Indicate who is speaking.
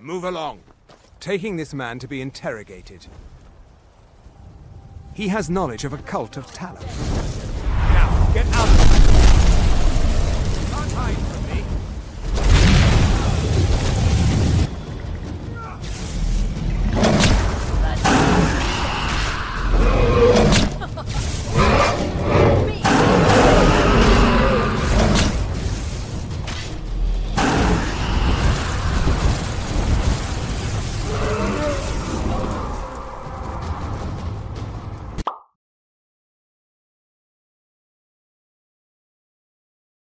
Speaker 1: Move along.
Speaker 2: Taking this man to be interrogated. He has knowledge of a cult of Talos.
Speaker 1: Now, get out